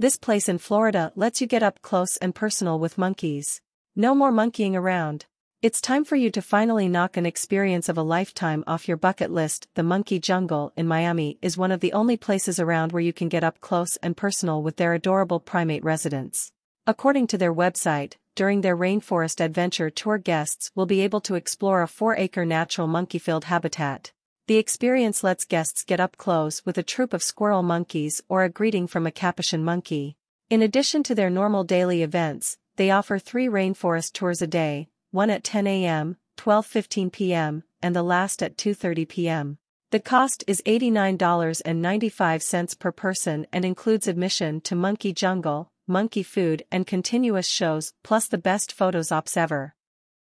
This place in Florida lets you get up close and personal with monkeys. No more monkeying around. It's time for you to finally knock an experience of a lifetime off your bucket list. The Monkey Jungle in Miami is one of the only places around where you can get up close and personal with their adorable primate residents. According to their website, during their rainforest adventure tour guests will be able to explore a 4-acre natural monkey-filled habitat. The experience lets guests get up close with a troop of squirrel monkeys or a greeting from a capuchin monkey. In addition to their normal daily events, they offer three rainforest tours a day, one at 10 a.m., 12.15 p.m., and the last at 2.30 p.m. The cost is $89.95 per person and includes admission to Monkey Jungle, monkey food and continuous shows plus the best photos ops ever.